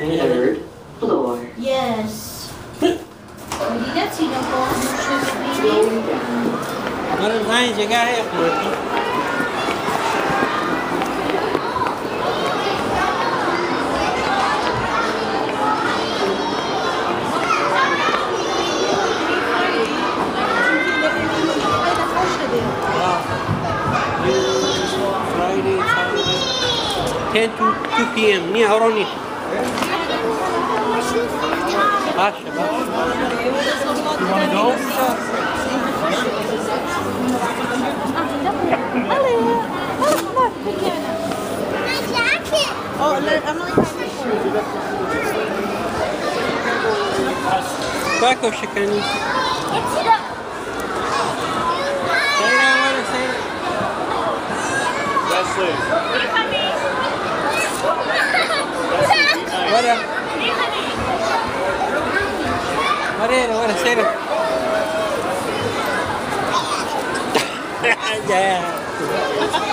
Edward, hello. Yes. 10 to 2 p.m. Aroni. Basha, basha. Oh, Emily have it for you. Quack of Shikani. Say Guarda. Moreno, guarda, serio. yeah.